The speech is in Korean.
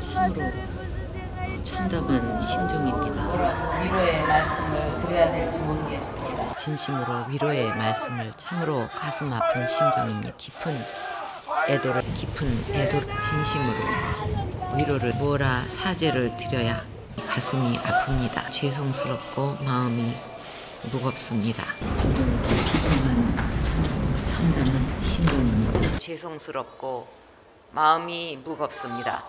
참으로 참담한 심정입니다. 뭐라고 위로의 말씀을 드려야 될지 모르겠습니다. 진심으로 위로의 말씀을 참으로 가슴 아픈 심정입니다. 깊은 애도를 깊은 애도 진심으로 위로를 뭐라 사죄를 드려야 가슴이 아픕니다. 죄송스럽고 마음이 무겁습니다. 저도 깊은 참담한 심정입니다. 죄송스럽고 마음이 무겁습니다.